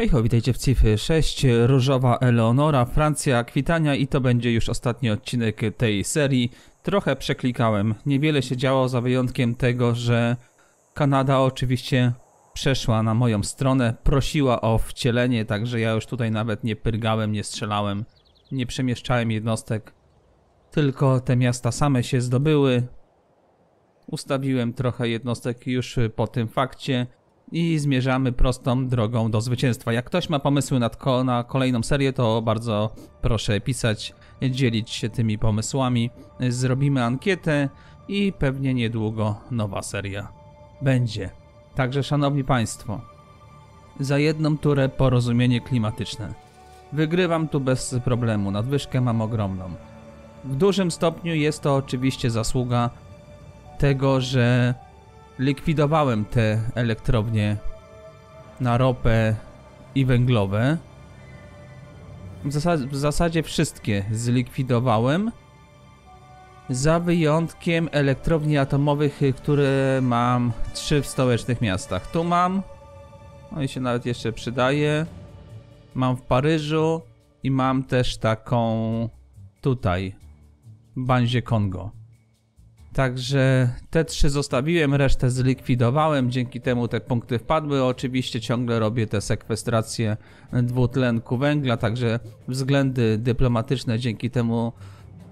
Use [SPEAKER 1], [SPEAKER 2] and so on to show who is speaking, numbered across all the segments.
[SPEAKER 1] Hej witajcie w Cify 6, Różowa Eleonora, Francja, Kwitania i to będzie już ostatni odcinek tej serii. Trochę przeklikałem, niewiele się działo za wyjątkiem tego, że Kanada oczywiście przeszła na moją stronę, prosiła o wcielenie, także ja już tutaj nawet nie pyrgałem, nie strzelałem, nie przemieszczałem jednostek, tylko te miasta same się zdobyły. Ustawiłem trochę jednostek już po tym fakcie i zmierzamy prostą drogą do zwycięstwa. Jak ktoś ma pomysły na, ko- na kolejną serię, to bardzo proszę pisać, dzielić się tymi pomysłami. Zrobimy ankietę i pewnie niedługo nowa seria będzie. Także, szanowni państwo, za jedną turę porozumienie klimatyczne. Wygrywam tu bez problemu, nadwyżkę mam ogromną. W dużym stopniu jest to oczywiście zasługa tego, że likwidowałem te elektrownie na ropę i węglowe. W w zasadzie wszystkie zlikwidowałem. Za wyjątkiem elektrowni atomowych, y, które mam trzy w stołecznych miastach. Tu mam, no i się nawet jeszcze przydaje. Mam w Paryżu i mam też taką tutaj, Banzie Kongo. Także te trzy zostawiłem, resztę zlikwidowałem, dzięki temu te punkty wpadły. Oczywiście ciągle robię te sekwestracje dwutlenku węgla, także względy dyplomatyczne dzięki temu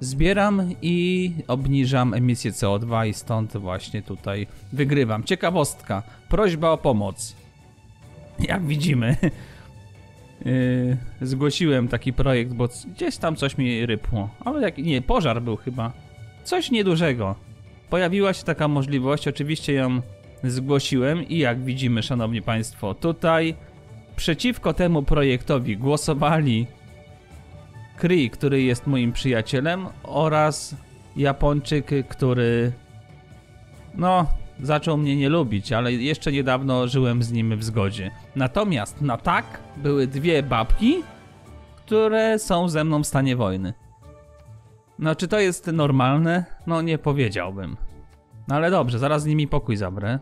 [SPEAKER 1] zbieram i obniżam emisję CO2 i stąd właśnie tutaj wygrywam. Ciekawostka, prośba o pomoc. Jak widzimy, yy, zgłosiłem taki projekt, bo gdzieś tam coś mi rypło, ale jak nie, pożar był chyba. Coś niedużego. Pojawiła się taka możliwość, oczywiście ją zgłosiłem i jak widzimy, szanowni państwo, tutaj przeciwko temu projektowi głosowali Kree, który jest moim przyjacielem oraz Japończyk, który no, zaczął mnie nie lubić, ale jeszcze niedawno żyłem z nim w zgodzie. Natomiast na tak były dwie babki, które są ze mną w stanie wojny. No, czy to jest normalne? No, nie powiedziałbym. No, ale dobrze, zaraz z nimi pokój zabrę.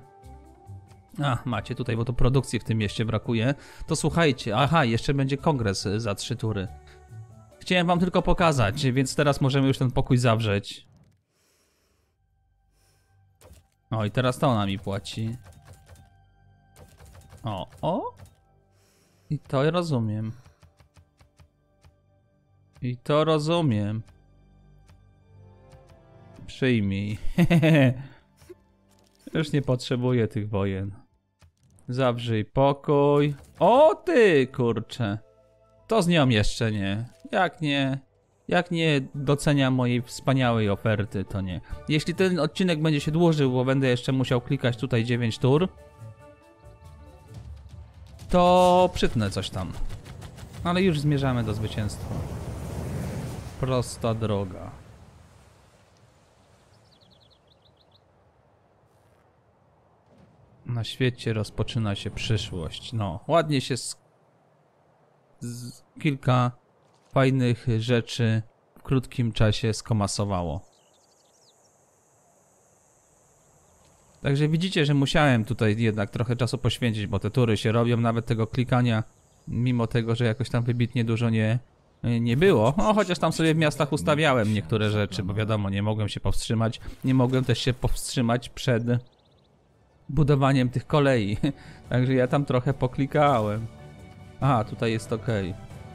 [SPEAKER 1] A, macie tutaj, bo to produkcji w tym mieście brakuje. To słuchajcie, aha, jeszcze będzie kongres za trzy tury. Chciałem wam tylko pokazać, więc teraz możemy już ten pokój zawrzeć. O, i teraz to ona mi płaci. O, o. I to rozumiem. I to rozumiem. Przyjmij. Już nie potrzebuję tych wojen. Zawrzyj pokój. O ty, kurczę. To z nią jeszcze nie. Jak nie, jak nie docenia mojej wspaniałej oferty, to nie. Jeśli ten odcinek będzie się dłużył, bo będę jeszcze musiał klikać tutaj 9 tur, to przytnę coś tam. Ale już zmierzamy do zwycięstwa. Prosta droga. Na świecie rozpoczyna się przyszłość. No, ładnie się sk z kilka fajnych rzeczy w krótkim czasie skomasowało. Także widzicie, że musiałem tutaj jednak trochę czasu poświęcić, bo te tury się robią, nawet tego klikania, mimo tego, że jakoś tam wybitnie dużo nie, nie było. No, chociaż tam sobie w miastach ustawiałem niektóre rzeczy, bo wiadomo, nie mogłem się powstrzymać. Nie mogłem też się powstrzymać przed budowaniem tych kolei. Także ja tam trochę poklikałem. A, tutaj jest ok.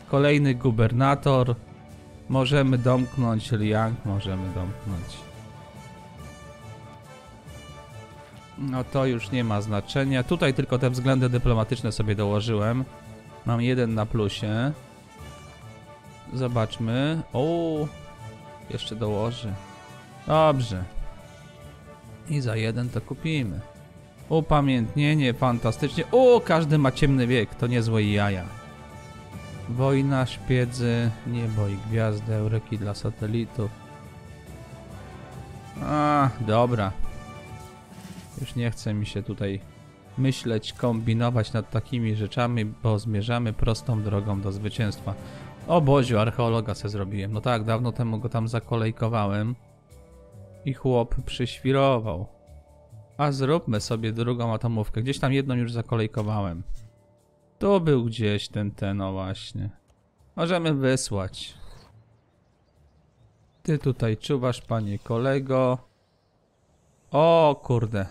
[SPEAKER 1] Kolejny gubernator. Możemy domknąć Liang, możemy domknąć. No to już nie ma znaczenia. Tutaj tylko te względy dyplomatyczne sobie dołożyłem. Mam jeden na plusie. Zobaczmy. O, jeszcze dołoży. Dobrze. I za jeden to kupimy. Upamiętnienie, fantastycznie. O, każdy ma ciemny wiek, to niezłe jaja. Wojna, szpiedzy, niebo i gwiazdy, eureki dla satelitów. A, dobra. Już nie chce mi się tutaj myśleć, kombinować nad takimi rzeczami, bo zmierzamy prostą drogą do zwycięstwa. O Boziu, archeologa se zrobiłem. No tak, dawno temu go tam zakolejkowałem. I chłop przyświrował. A zróbmy sobie drugą atomówkę. Gdzieś tam jedną już zakolejkowałem. Tu był gdzieś ten, ten, o właśnie. Możemy wysłać. Ty tutaj czuwasz, panie kolego. O kurde.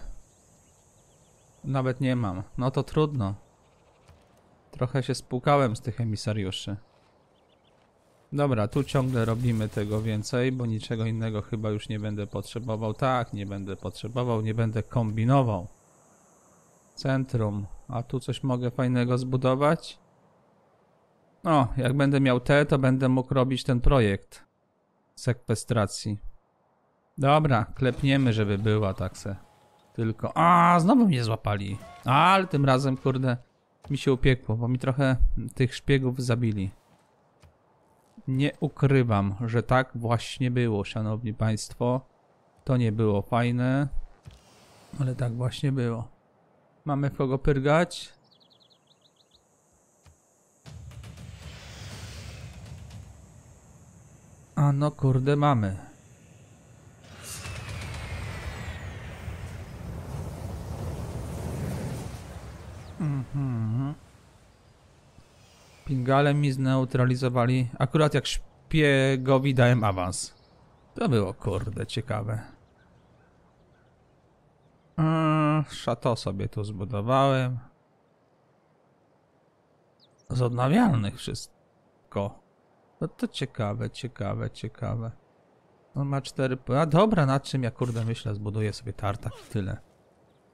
[SPEAKER 1] Nawet nie mam. No to trudno. Trochę się spłukałem z tych emisariuszy. Dobra, tu ciągle robimy tego więcej, bo niczego innego chyba już nie będę potrzebował. Tak, nie będę potrzebował, nie będę kombinował. Centrum. A tu coś mogę fajnego zbudować? No, jak będę miał te, to będę mógł robić ten projekt sekwestracji. Dobra, klepniemy, żeby była tak se. Tylko. A, znowu mnie złapali. A, ale tym razem, kurde, mi się upiekło, bo mi trochę tych szpiegów zabili. Nie ukrywam, że tak właśnie było, szanowni państwo. To nie było fajne, ale tak właśnie było. Mamy w kogo pyrgać? A no kurde, mamy. Mhm. Pingale mi zneutralizowali. Akurat jak szpiegowi dałem awans. To było kurde ciekawe. Eee, Szato sobie tu zbudowałem. Z odnawialnych wszystko. No to ciekawe, ciekawe, ciekawe. On ma cztery... A dobra, nad czym ja kurde myślę, zbuduję sobie tartak tyle.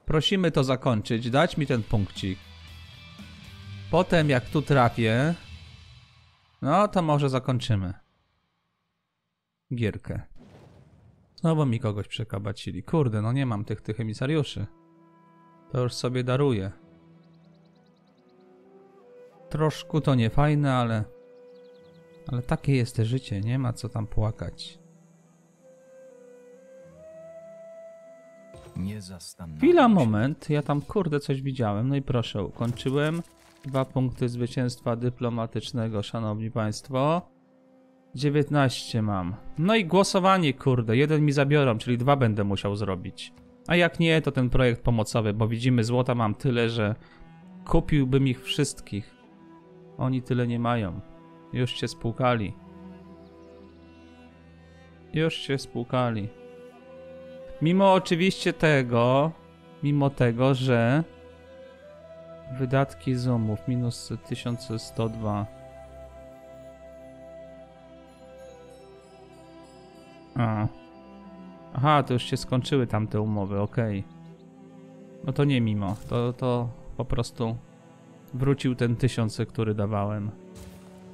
[SPEAKER 1] Prosimy to zakończyć, dać mi ten punkcik. Potem jak tu trafię, no to może zakończymy. Gierkę. No bo mi kogoś przekabacili. Kurde, no nie mam tych, tych emisariuszy. To już sobie daruję. Troszkę to nie fajne, ale... Ale takie jest te życie, nie ma co tam płakać.
[SPEAKER 2] Nie
[SPEAKER 1] Chwila, moment, ja tam kurde coś widziałem, no i proszę, ukończyłem. Dwa punkty zwycięstwa dyplomatycznego, szanowni państwo. 19 mam. No i głosowanie, kurde, jeden mi zabiorą, czyli dwa będę musiał zrobić. A jak nie, to ten projekt pomocowy, bo widzimy, złota mam tyle, że kupiłbym ich wszystkich. Oni tyle nie mają. Już się spłukali. Już się spłukali. Mimo oczywiście tego, mimo tego, że wydatki zoomów minus 1102. A. Aha, to już się skończyły tamte umowy, okej. No to nie mimo, to, to po prostu wrócił ten tysiąc, który dawałem.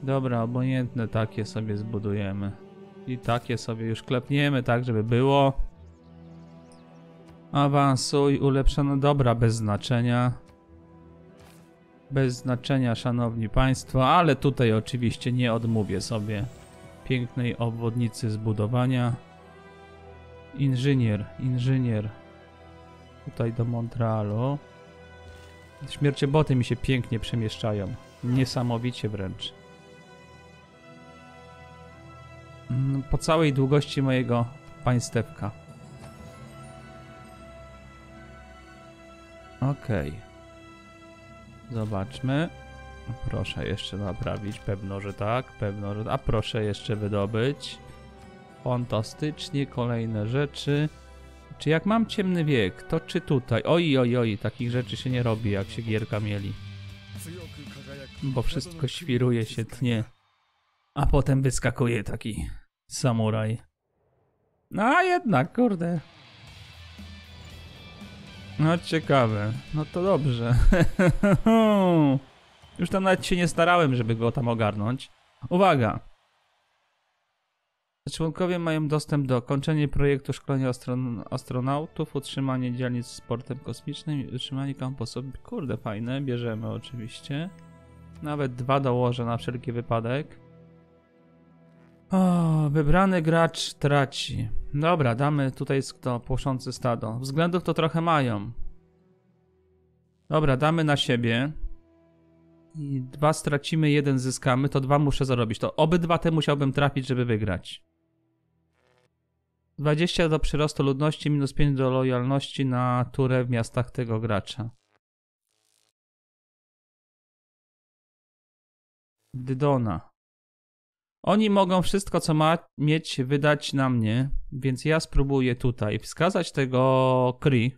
[SPEAKER 1] Dobra, obojętne takie sobie zbudujemy. I takie sobie już klepniemy tak, żeby było. Awansuj, ulepszono. Dobra, bez znaczenia. Bez znaczenia, szanowni państwo, ale tutaj oczywiście nie odmówię sobie pięknej obwodnicy zbudowania. Inżynier, inżynier. Tutaj do Montrealu. Śmiercieboty mi się pięknie przemieszczają. Niesamowicie wręcz. Mm, Po całej długości mojego państewka. Okej. Zobaczmy. Proszę jeszcze naprawić. Pewno, że tak. Pewno, że... A proszę jeszcze wydobyć. Fantastycznie. Kolejne rzeczy. Czy jak mam ciemny wiek, to czy tutaj? Oj, oj, oj. Takich rzeczy się nie robi, jak się gierka mieli. Bo wszystko świruje się, tnie. A potem wyskakuje taki samuraj. No a jednak, kurde. No ciekawe. No to dobrze. Już tam nawet się nie starałem, żeby go tam ogarnąć. Uwaga! Członkowie mają dostęp do kończenia projektu szkolenia astron astronautów, utrzymanie dzielnic sportem kosmicznym i utrzymanie kampusów. Kurde, fajne, bierzemy oczywiście. Nawet dwa dołożę na wszelki wypadek. O, wybrany gracz traci. Dobra, damy tutaj to płoszące stado. Względów to trochę mają. Dobra, damy na siebie. I dwa stracimy, jeden zyskamy, to dwa muszę zarobić. To obydwa te musiałbym trafić, żeby wygrać. 20 do przyrostu ludności, minus 5 do lojalności na turę w miastach tego gracza. Dydona. Oni mogą wszystko, co ma mieć, wydać na mnie, więc ja spróbuję tutaj wskazać tego Kree,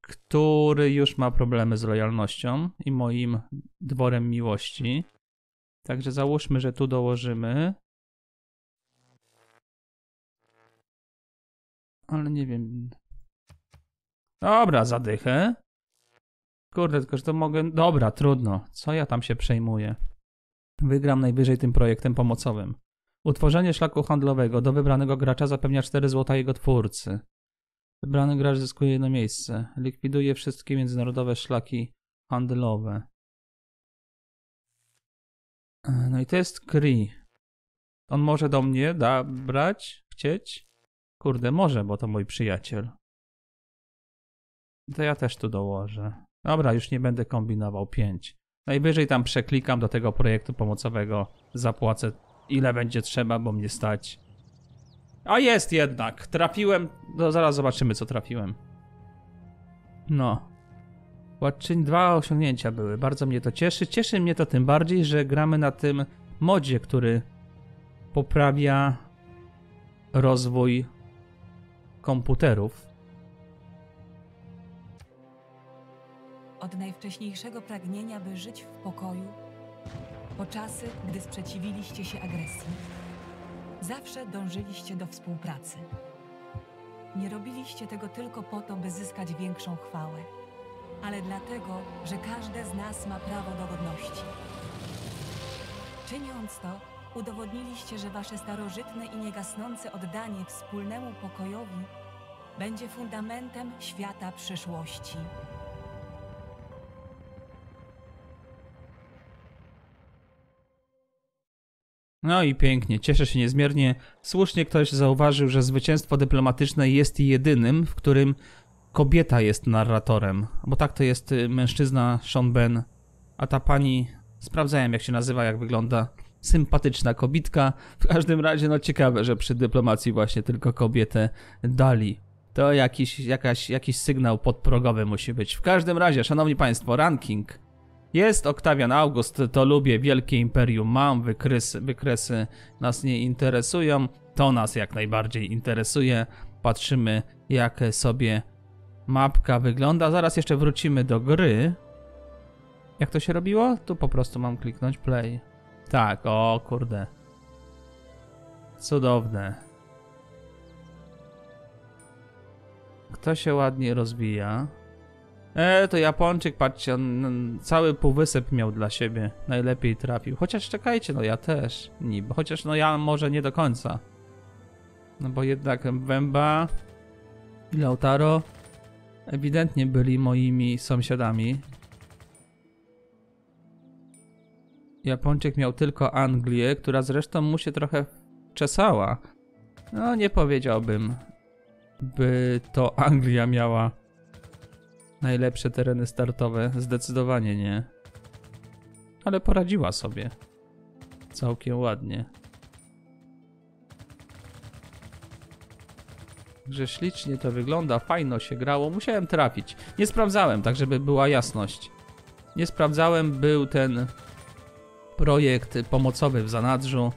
[SPEAKER 1] który już ma problemy z lojalnością i moim dworem miłości. Także załóżmy, że tu dołożymy. Ale nie wiem. Dobra, zadychę. Kurde, tylko że to mogę. Dobra, trudno. Co ja tam się przejmuję? Wygram najwyżej tym projektem pomocowym. Utworzenie szlaku handlowego do wybranego gracza zapewnia 4 złota jego twórcy. Wybrany gracz zyskuje jedno miejsce. Likwiduje wszystkie międzynarodowe szlaki handlowe. E, No i to jest Kree. On może do mnie da brać, chcieć? Kurde, może, bo to mój przyjaciel. To ja też tu dołożę. Dobra, już nie będę kombinował. 5. Najwyżej tam przeklikam do tego projektu pomocowego. Zapłacę ile będzie trzeba, bo mnie stać. A jest jednak. Trafiłem. No zaraz zobaczymy, co trafiłem. No. Władczyń dwa osiągnięcia były. Bardzo mnie to cieszy. Cieszy mnie to tym bardziej, że gramy na tym modzie, który poprawia rozwój komputerów.
[SPEAKER 2] Od najwcześniejszego pragnienia, by żyć w pokoju, po czasy, gdy sprzeciwiliście się agresji, zawsze dążyliście do współpracy. Nie robiliście tego tylko po to, by zyskać większą chwałę, ale dlatego, że każde z nas ma prawo do godności. Czyniąc to, udowodniliście, że wasze starożytne i niegasnące oddanie wspólnemu pokojowi będzie fundamentem świata przyszłości.
[SPEAKER 1] No i pięknie, cieszę się niezmiernie. Słusznie ktoś zauważył, że zwycięstwo dyplomatyczne jest jedynym, w którym kobieta jest narratorem. Bo tak to jest y, mężczyzna Sean Ben, a ta pani, sprawdzałem jak się nazywa, jak wygląda, sympatyczna kobitka. W każdym razie, no ciekawe, że przy dyplomacji właśnie tylko kobietę dali. To jakiś, jakaś, jakiś sygnał podprogowy musi być. W każdym razie, szanowni państwo, ranking. Jest Oktawian August, to lubię, wielkie imperium mam, wykresy, wykresy nas nie interesują, to nas jak najbardziej interesuje. Patrzymy jak sobie mapka wygląda. Zaraz jeszcze wrócimy do gry. Jak to się robiło? Tu po prostu mam kliknąć play. Tak, o kurde. Cudowne. Kto się ładnie rozwija? E, to Japończyk, patrzcie, on on cały półwysep miał dla siebie. Najlepiej trafił. Chociaż czekajcie, no ja też. Niby. Chociaż no ja może nie do końca. No bo jednak Wemba i Lautaro ewidentnie byli moimi sąsiadami. Japończyk miał tylko Anglię, która zresztą mu się trochę czesała. No nie powiedziałbym, by to Anglia miała najlepsze tereny startowe. Zdecydowanie nie. Ale poradziła sobie. Całkiem ładnie. Że ślicznie to wygląda, fajno się grało. Musiałem trafić. Nie sprawdzałem, tak żeby była jasność. Nie sprawdzałem, był ten projekt pomocowy w zanadrzu.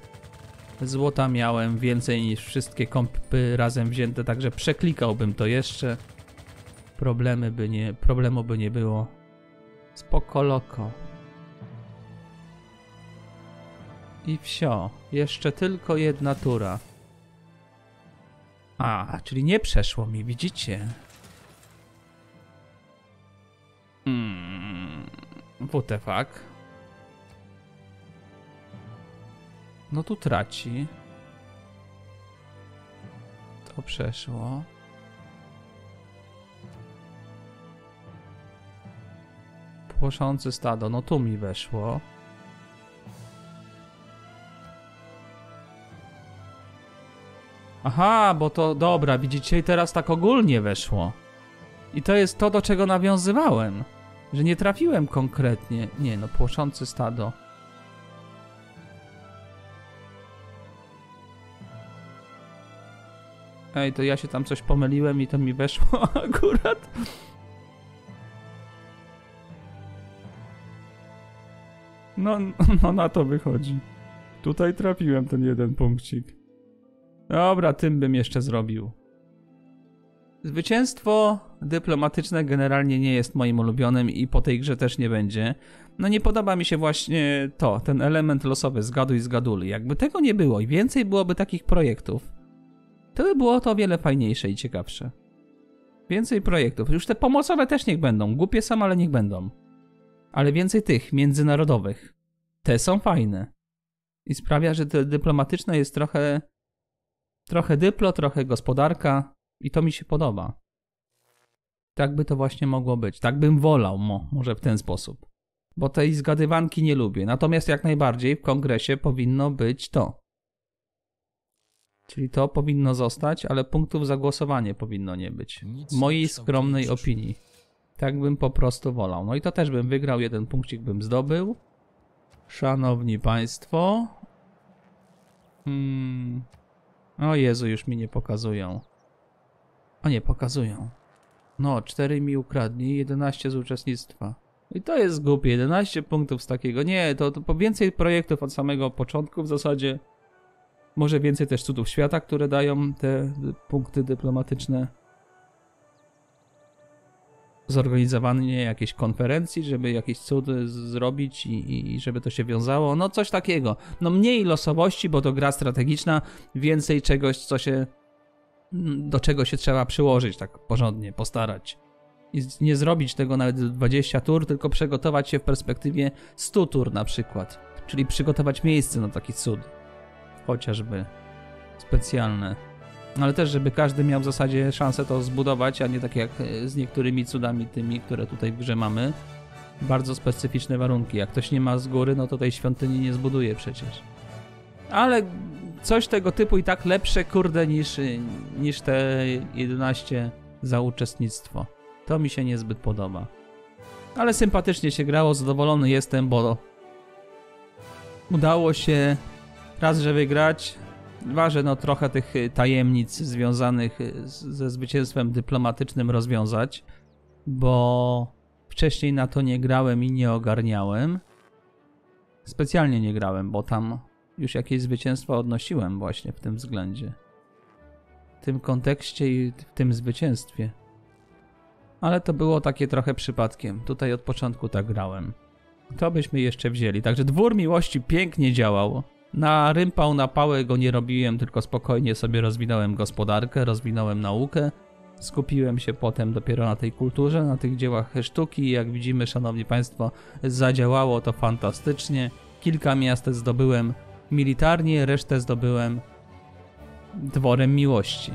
[SPEAKER 1] Złota miałem więcej niż wszystkie kompy razem wzięte, także przeklikałbym to jeszcze. Problemy by nie, problemu by nie było. Spoko loko. I wsio. Jeszcze tylko jedna tura. A, czyli nie przeszło mi, widzicie? Hmm. WTF. No tu traci. To przeszło. Płoszące stado, no tu mi weszło. Aha, bo to dobra, widzicie, i teraz tak ogólnie weszło. I to jest to, do czego nawiązywałem. Że nie trafiłem konkretnie. Nie, no, płoszące stado. Ej, to ja się tam coś pomyliłem i to mi weszło akurat. No, no na to wychodzi. Tutaj trafiłem ten jeden punkcik. Dobra, tym bym jeszcze zrobił. Zwycięstwo dyplomatyczne generalnie nie jest moim ulubionym i po tej grze też nie będzie. No nie podoba mi się właśnie to, ten element losowy, zgaduj zgaduly. Jakby tego nie było i więcej byłoby takich projektów, to by było to o wiele fajniejsze i ciekawsze. Więcej projektów. Już te pomocowe też niech będą. Głupie są, ale niech będą. Ale więcej tych, międzynarodowych. Te są fajne. I sprawia, że to dyplomatyczne jest trochę... Trochę dyplo, trochę gospodarka. I to mi się podoba. Tak by to właśnie mogło być. Tak bym wolał, mo, może w ten sposób. Bo tej zgadywanki nie lubię. Natomiast jak najbardziej w kongresie powinno być to. Czyli to powinno zostać, ale punktów za głosowanie powinno nie być. W mojej skromnej opinii. Tak bym po prostu wolał. No i to też bym wygrał, jeden punkcik bym zdobył. Szanowni Państwo. Hmm. O Jezu, już mi nie pokazują. O nie, pokazują. No, 4 mi ukradli, 11 z uczestnictwa. I to jest głupie, 11 punktów z takiego. Nie, to, to po więcej projektów od samego początku w zasadzie. Może więcej też cudów świata, które dają te punkty dyplomatyczne. Zorganizowanie jakiejś konferencji, żeby jakieś cudy z- zrobić i, i, żeby to się wiązało. No coś takiego. No mniej losowości, bo to gra strategiczna, więcej czegoś, co się mm, do czego się trzeba przyłożyć tak porządnie, postarać. I nie zrobić tego nawet w 20 tur, tylko przygotować się w perspektywie 100 tur na przykład. Czyli przygotować miejsce na taki cud. Chociażby specjalne. Ale też, żeby każdy miał w zasadzie szansę to zbudować, a nie tak jak e, z niektórymi cudami tymi, które tutaj w grze mamy. Bardzo specyficzne warunki. Jak ktoś nie ma z góry, no to tej świątyni nie zbuduje przecież. Ale coś tego typu i tak lepsze, kurde, niż, niż te 11 za uczestnictwo. To mi się niezbyt podoba. Ale sympatycznie się grało, zadowolony jestem, bo udało się raz, że wygrać, dwa, że no trochę tych y, tajemnic związanych y, ze zwycięstwem dyplomatycznym rozwiązać, bo wcześniej na to nie grałem i nie ogarniałem. Specjalnie nie grałem, bo tam już jakieś zwycięstwa odnosiłem właśnie w tym względzie. W tym kontekście i w tym zwycięstwie. Ale to było takie trochę przypadkiem. Tutaj od początku tak grałem. To byśmy jeszcze wzięli. Także dwór miłości pięknie działał. Na rympał, na pałę go nie robiłem, tylko spokojnie sobie rozwinąłem gospodarkę, rozwinąłem naukę. Skupiłem się potem dopiero na tej kulturze, na tych dziełach sztuki. Jak widzimy, szanowni państwo, zadziałało to fantastycznie. Kilka miast zdobyłem militarnie, resztę zdobyłem dworem miłości.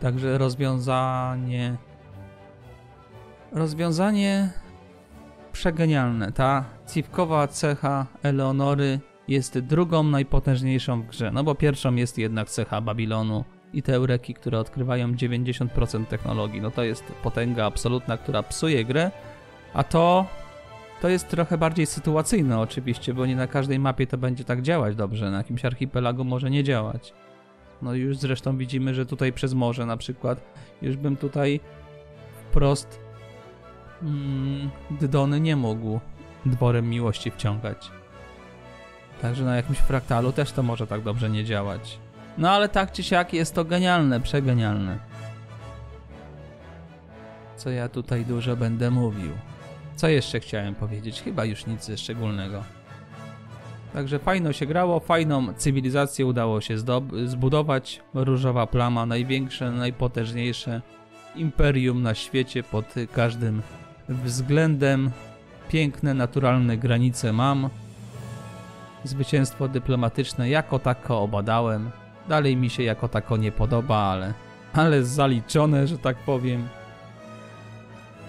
[SPEAKER 1] Także rozwiązanie. Rozwiązanie przegenialne. Ta cipkowa cecha Eleonory jest drugą najpotężniejszą w grze. No bo pierwszą jest jednak cecha Babilonu i te eureki, które odkrywają 90% technologii. No to jest potęga absolutna, która psuje grę, a to to jest trochę bardziej sytuacyjne oczywiście, bo nie na każdej mapie to będzie tak działać dobrze, na jakimś archipelagu może nie działać. No już zresztą widzimy, że tutaj przez morze na przykład, już bym tutaj wprost mm, Dydony nie mógł dworem miłości wciągać. Także na jakimś fraktalu też to może tak dobrze nie działać. No ale tak czy siak jest to genialne, przegenialne. Co ja tutaj dużo będę mówił. Co jeszcze chciałem powiedzieć? Chyba już nic szczególnego. Także fajno się grało, fajną cywilizację udało się zbudować. Różowa plama, największe, najpotężniejsze imperium na świecie pod każdym względem. Piękne, naturalne granice mam. Zwycięstwo dyplomatyczne jako tako obadałem. Dalej mi się jako tako nie podoba, ale, ale zaliczone, że tak powiem.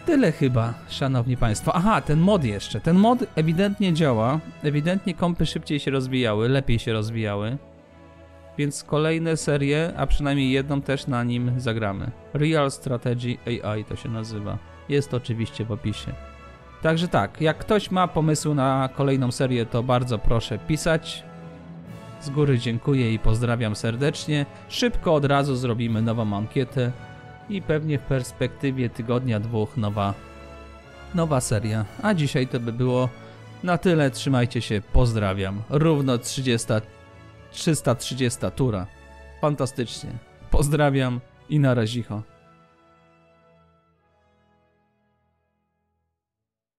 [SPEAKER 1] Tyle chyba, szanowni państwo. Aha, ten mod jeszcze. Ten mod ewidentnie działa. Ewidentnie kompy szybciej się rozwijały, lepiej się rozwijały. Więc kolejne serie, a przynajmniej jedną też na nim zagramy. Real Strategy AI to się nazywa. Jest oczywiście w opisie. Także tak, jak ktoś ma pomysł na kolejną serię, to bardzo proszę pisać. Z góry dziękuję i pozdrawiam serdecznie. Szybko od razu zrobimy nową ankietę i pewnie w perspektywie tygodnia, dwóch nowa, nowa seria. A dzisiaj to by było Na tyle, trzymajcie się, pozdrawiam. Równo 30, 330 tura. Fantastycznie. Pozdrawiam i na razicho.